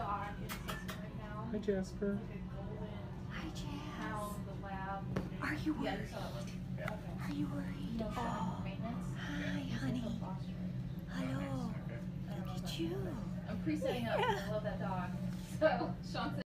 Hi, Jasper. Hi, Jazz. Are you worried? so Are you worried? Oh, hi, honey. Hello. Look at you. I'm pre-setting up. I love that dog. So Sean.